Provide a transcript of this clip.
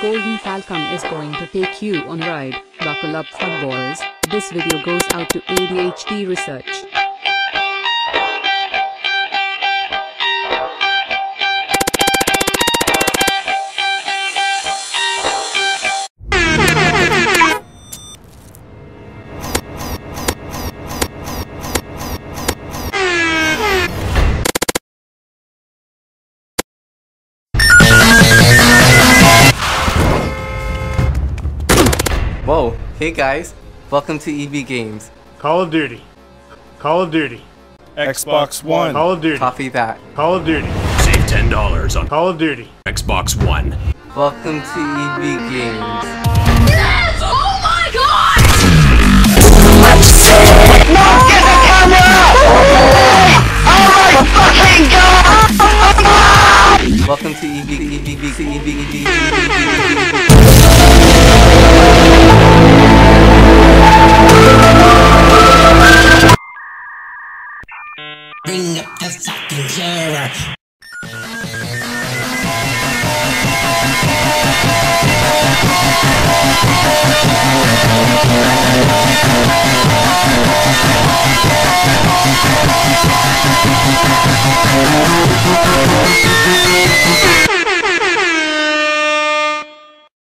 Golden Falcon is going to take you on ride. Buckle up boys. This video goes out to ADHD research. Whoa, hey guys, welcome to EB Games. Call of Duty. Call of Duty. Xbox One. Call of Duty. Copy that. Call of Duty. Save $10 on Call of Duty. Xbox One. Welcome to EB Games. Yes! Oh my god! Welcome to EB EB EB EB EB Bring up the fucking. Yes!